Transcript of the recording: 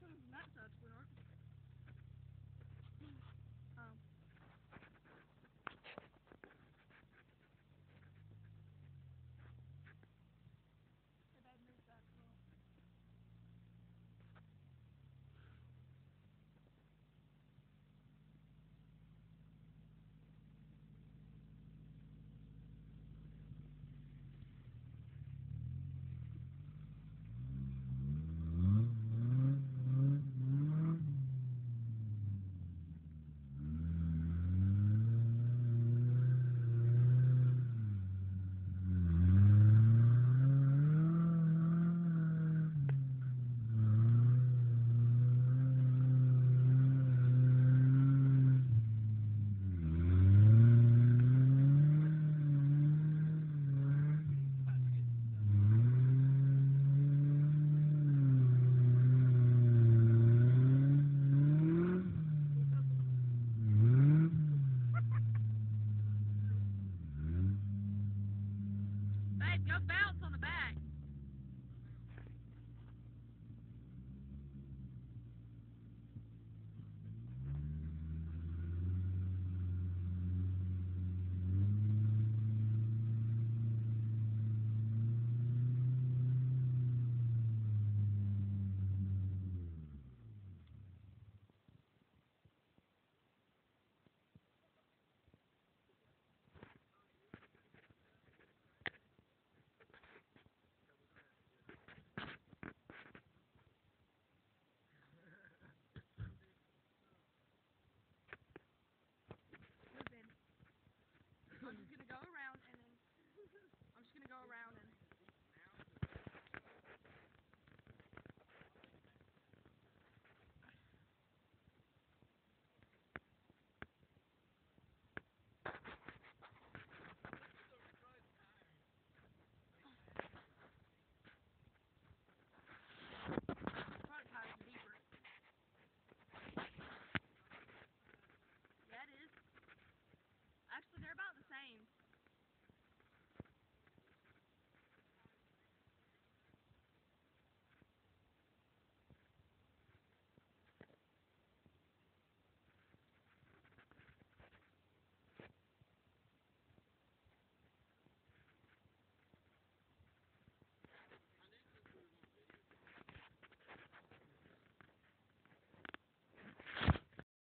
That's not entrepreneur. Your bounce actually they're about